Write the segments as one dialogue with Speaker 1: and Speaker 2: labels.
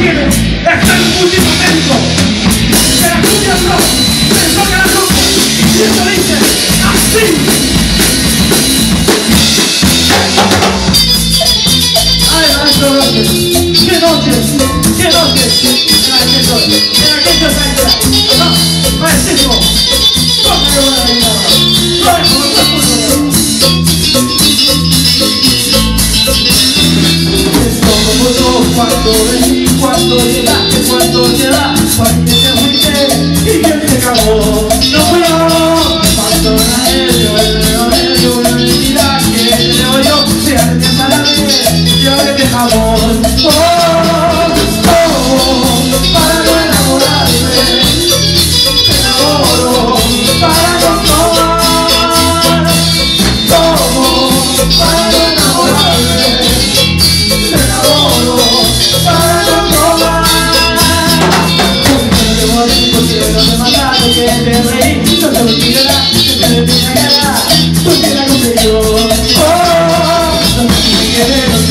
Speaker 1: tiene, está en un último momento. De la cuya se toca la ropa, y esto dice, así. Ay, maestro López, qué noches, qué no, yo no por otro cuando vengo cuánto lleva, cuánto lleva, cuánto lleva.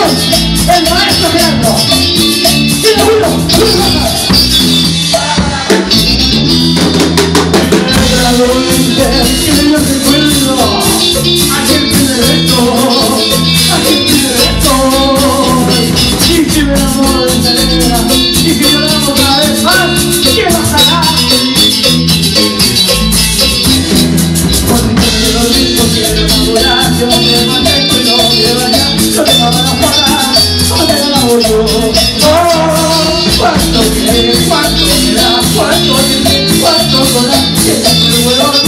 Speaker 1: El maestro Gerardo. Te lo juro, oh, cuánto quiere, cuánto me cuánto tiene, cuánto me el que el huevón.